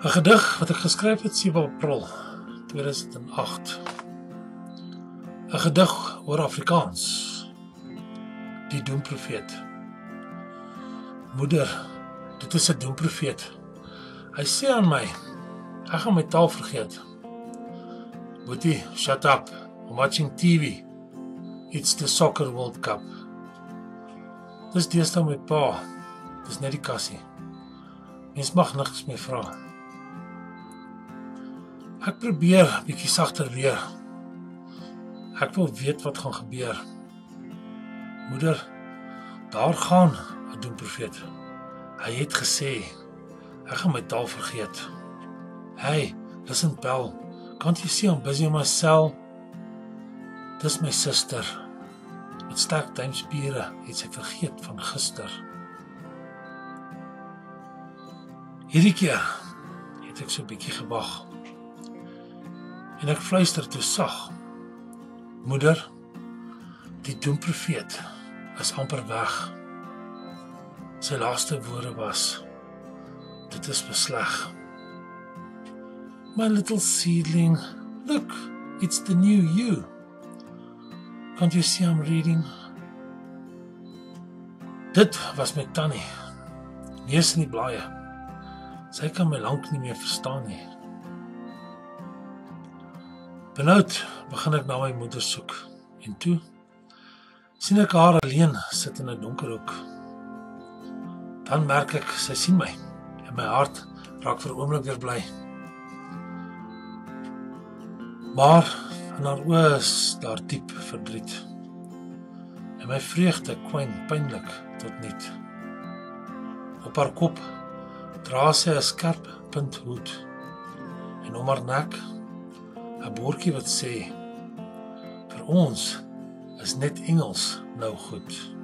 'n Gedig wat ek geskryf het 7 April 2008. 'n Gedig oor Afrikaans. Die doemprofeet. Moeder, dit is 'n doemprofeet. Hy sê aan my, ek gaan my taal vergeet. Boetie, shut up. I'm watching TV. It's the soccer World Cup. Dis deesdae my pa. Dis net die kassie. Mens mag niks meer vra. Ek probeer bietjie sagter weer. Ek wil weet wat gaan gebeur. Moeder, daar gaan 'n doemprofeet. Hy het gesê ek gaan my taal vergeet. Hey, listen Bell. Can't you see I'm busy in my cell? Dis my suster. Met sterk duimspiere het sy vergeet van gister. Hierdie keer het ek so 'n bietjie gewag en ek fluister toe sag. Moeder, die doemprofeet is amper weg. Sy laaste woorde was: Dit is besleg. My little seedling, look, it's the new you. Can't you see I'm reading? Dit was my tannie. Neus in die blaaie. Sy kan my lank nie meer verstaan nie. Benoud begin ek na my moeder soek en toe sien ek haar alleen sit in 'n donker hoek. Dan merk ek sy sien my en my hart raak vir 'n oomblik weer bly. Maar in haar oë is daar diep verdriet. En my vreugde kwyn pynlik tot niet. Op haar kop dra sy 'n skerp punthoed en om haar nek 'n bordjie wat sê vir ons is net Engels nou goed.